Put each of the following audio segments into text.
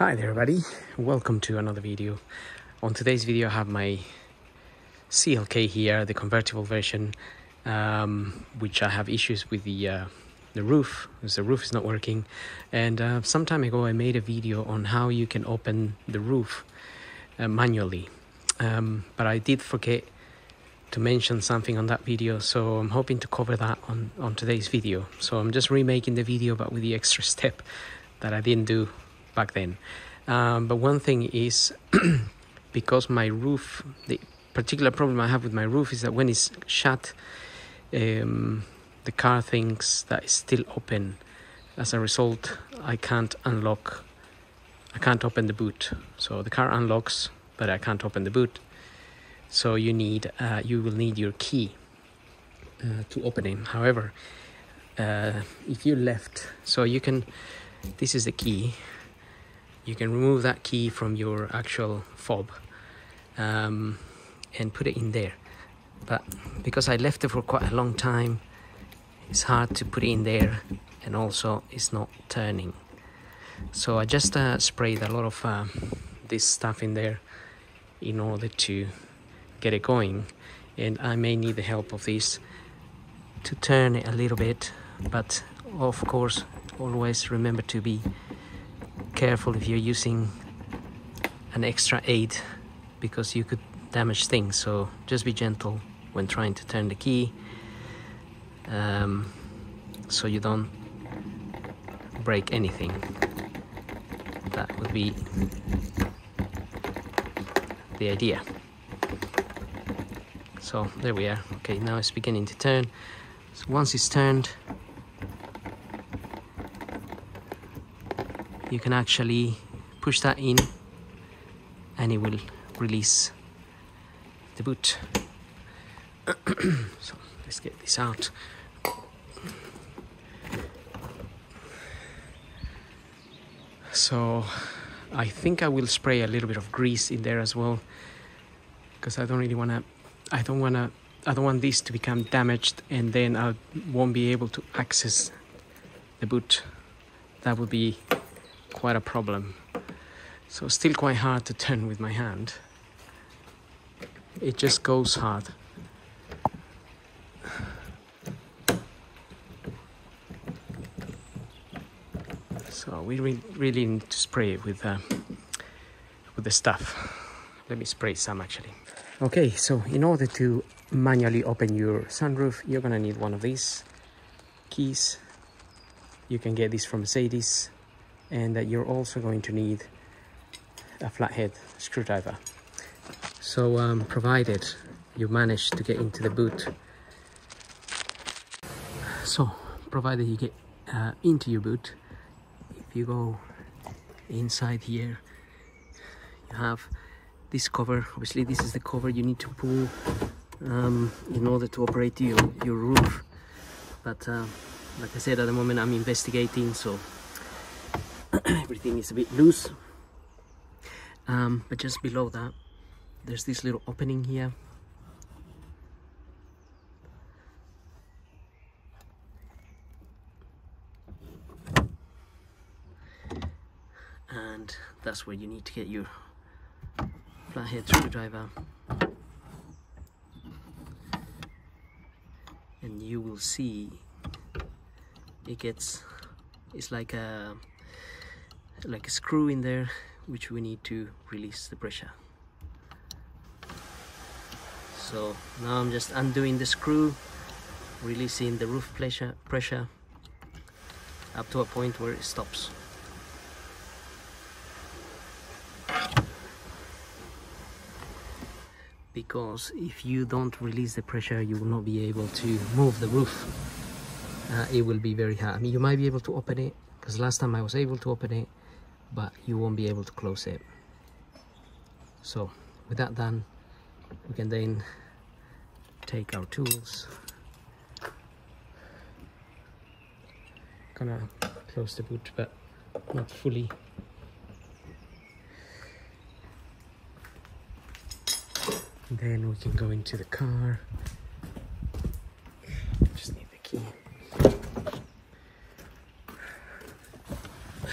Hi there everybody, welcome to another video. On today's video I have my CLK here, the convertible version, um, which I have issues with the uh, the roof, because the roof is not working. And uh, some time ago I made a video on how you can open the roof uh, manually. Um, but I did forget to mention something on that video, so I'm hoping to cover that on, on today's video. So I'm just remaking the video but with the extra step that I didn't do back then. Um, but one thing is because my roof, the particular problem I have with my roof is that when it's shut, um, the car thinks that it's still open. As a result, I can't unlock, I can't open the boot. So the car unlocks, but I can't open the boot. So you need, uh, you will need your key uh, to open it. However, uh, if you left, so you can, this is the key you can remove that key from your actual fob um, and put it in there. But because I left it for quite a long time it's hard to put it in there and also it's not turning. So I just uh, sprayed a lot of uh, this stuff in there in order to get it going. And I may need the help of this to turn it a little bit but of course always remember to be careful if you're using an extra aid because you could damage things. So just be gentle when trying to turn the key um, so you don't break anything. That would be the idea. So there we are. Okay now it's beginning to turn. So once it's turned you can actually push that in and it will release the boot. So let's get this out. So I think I will spray a little bit of grease in there as well because I don't really want to I don't want to I don't want this to become damaged and then I won't be able to access the boot. That would be quite a problem. So still quite hard to turn with my hand. It just goes hard. So we re really need to spray it with, uh, with the stuff. Let me spray some actually. Okay, so in order to manually open your sunroof, you're gonna need one of these keys. You can get this from Mercedes and that you're also going to need a flathead screwdriver. So um, provided you manage to get into the boot, so provided you get uh, into your boot, if you go inside here, you have this cover. Obviously this is the cover you need to pull um, in order to operate your, your roof. But uh, like I said, at the moment I'm investigating, so everything is a bit loose. Um, but just below that there's this little opening here. And that's where you need to get your flathead screwdriver. And you will see it gets it's like a like a screw in there which we need to release the pressure. So now I'm just undoing the screw releasing the roof pressure pressure up to a point where it stops. Because if you don't release the pressure you will not be able to move the roof. Uh, it will be very hard. I mean you might be able to open it because last time I was able to open it but you won't be able to close it. So with that done we can then take our tools. Gonna close the boot but not fully. Then we can go into the car. Just need the key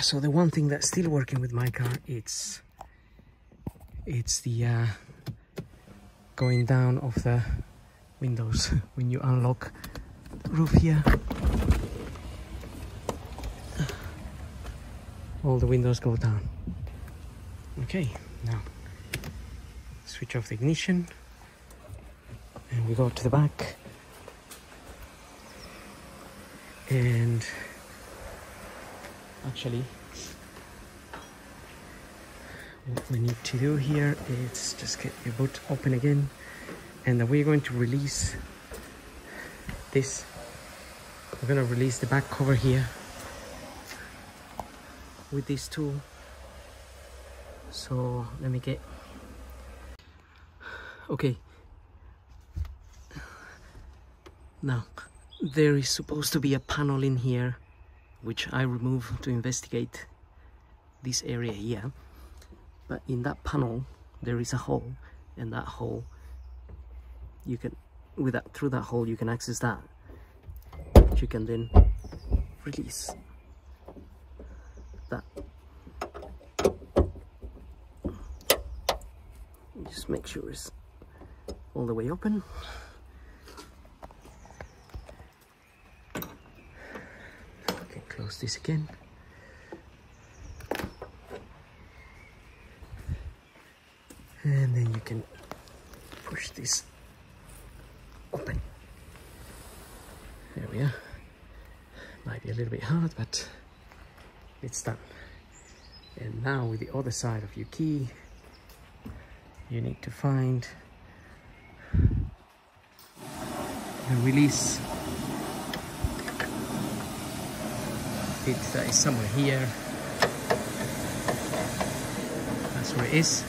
so the one thing that's still working with my car it's it's the uh, going down of the windows. When you unlock the roof here. All the windows go down. Okay now switch off the ignition. And we go to the back. And actually. What we need to do here is just get your boot open again. And then we're going to release this. We're going to release the back cover here with this tool. So let me get okay. Now there is supposed to be a panel in here which I remove to investigate this area here. But in that panel there is a hole and that hole you can with that through that hole you can access that you can then release. That. Just make sure it's all the way open close this again. And then you can push this open. There we are. Might be a little bit hard but it's done. And now with the other side of your key you need to find the release it uh, is somewhere here. That's where it is.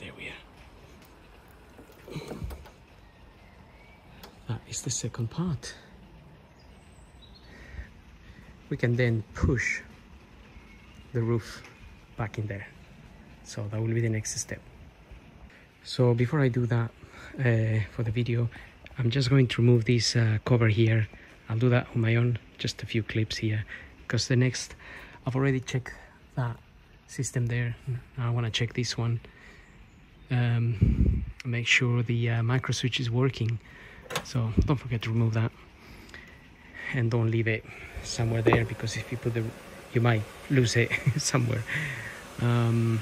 There we are. That is the second part. We can then push the roof back in there. So that will be the next step. So before I do that uh, for the video I'm just going to remove this uh, cover here. I'll do that on my own just a few clips here because the next I've already checked that system there. Now I want to check this one. Um, make sure the uh, micro switch is working. So don't forget to remove that and don't leave it somewhere there because if you put the you might lose it somewhere. Um,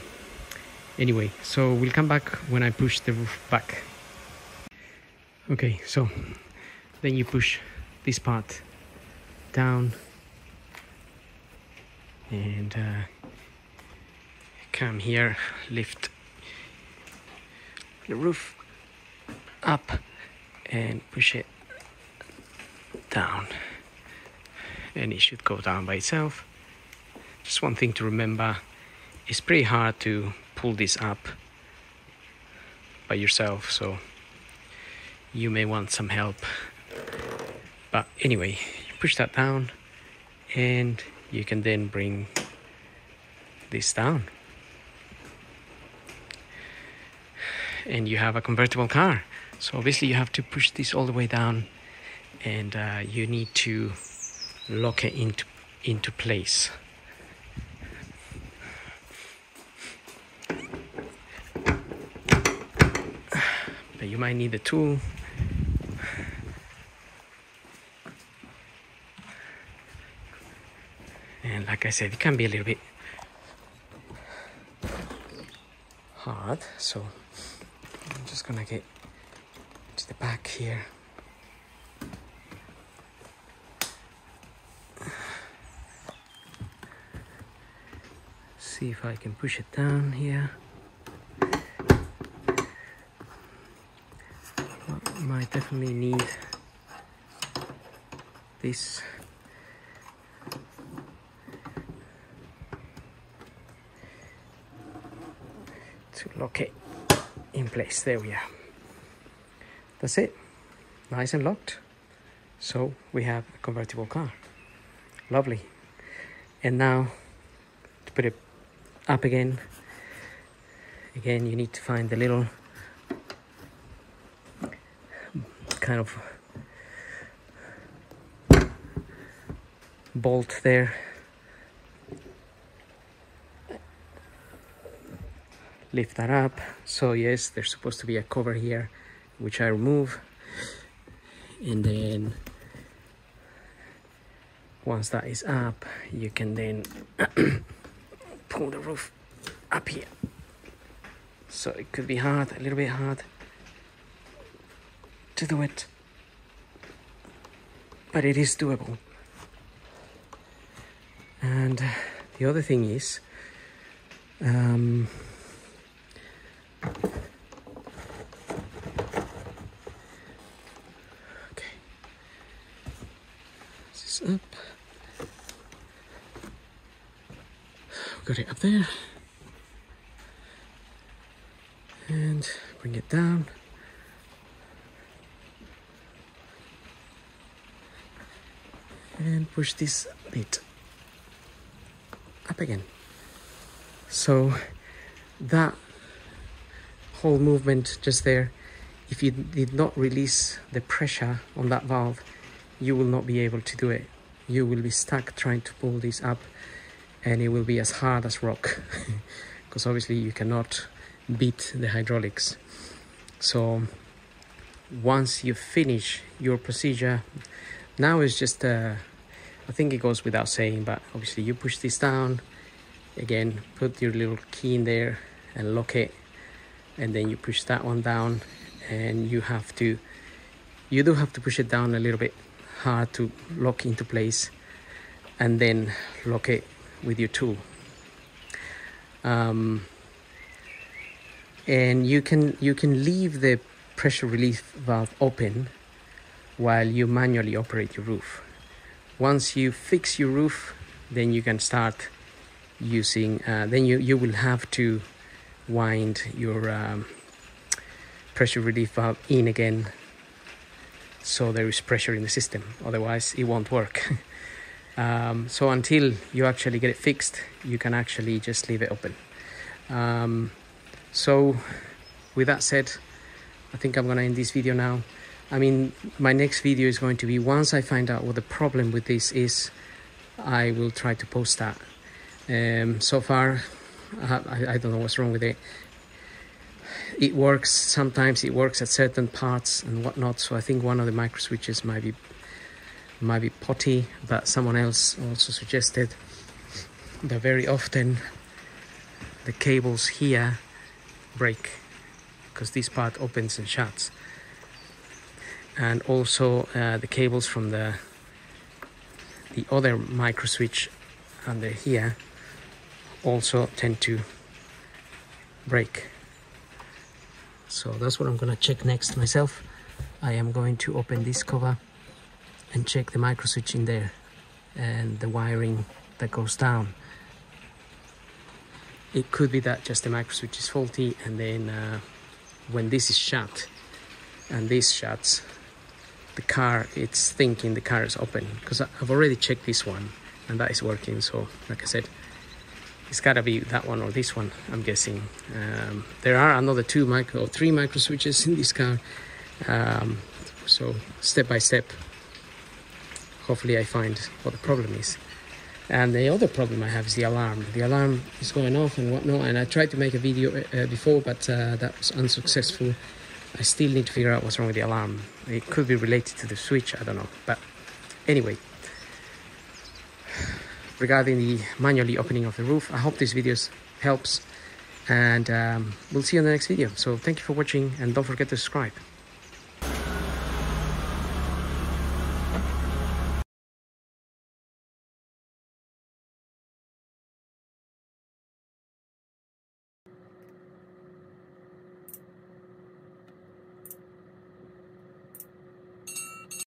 anyway so we'll come back when I push the roof back. Okay so then you push this part down and uh, come here lift the roof up and push it down. And it should go down by itself just one thing to remember it's pretty hard to pull this up by yourself so you may want some help. But anyway you push that down and you can then bring this down. And you have a convertible car so obviously you have to push this all the way down and uh, you need to lock it into into place but you might need a tool and like I said it can be a little bit hard so I'm just gonna get to the back here. See if I can push it down here might definitely need this. To lock it in place. There we are. That's it. Nice and locked. So we have a convertible car. Lovely. And now to put it up again. Again you need to find the little kind of bolt there. Lift that up. So yes there's supposed to be a cover here which I remove. And then once that is up you can then pull the roof up here. So it could be hard a little bit hard to do it. But it is doable. And the other thing is um, okay. This is up. Got it up there. And bring it down and push this bit. Up again. So that whole movement just there if you did not release the pressure on that valve you will not be able to do it. You will be stuck trying to pull this up and it will be as hard as rock. Because obviously you cannot beat the hydraulics. So once you finish your procedure now it's just uh, I think it goes without saying but obviously you push this down. Again put your little key in there and lock it and then you push that one down and you have to you do have to push it down a little bit hard to lock into place and then lock it with your tool. Um, and you can you can leave the pressure relief valve open while you manually operate your roof once you fix your roof then you can start using uh, then you you will have to wind your um, pressure relief valve in again. So there is pressure in the system otherwise it won't work. Um, so until you actually get it fixed you can actually just leave it open. Um, so with that said I think I'm gonna end this video now I mean my next video is going to be once I find out what the problem with this is I will try to post that. Um, so far I, I don't know what's wrong with it. It works sometimes it works at certain parts and whatnot so I think one of the micro switches might be might be potty but someone else also suggested that very often the cables here break because this part opens and shuts and also uh, the cables from the the other micro switch under here also tend to break. So that's what I'm gonna check next myself. I am going to open this cover and check the micro switch in there and the wiring that goes down. It could be that just the micro switch is faulty and then uh, when this is shut and this shuts the car it's thinking the car is open because I've already checked this one and that is working so like I said it's gotta be that one or this one I'm guessing. Um, there are another two micro or three micro switches in this car um, so step by step hopefully I find what the problem is. And the other problem I have is the alarm. The alarm is going off and whatnot and I tried to make a video uh, before but uh, that was unsuccessful I still need to figure out what's wrong with the alarm it could be related to the switch I don't know but anyway regarding the manually opening of the roof. I hope this video helps and um, we'll see you in the next video. So thank you for watching and don't forget to subscribe.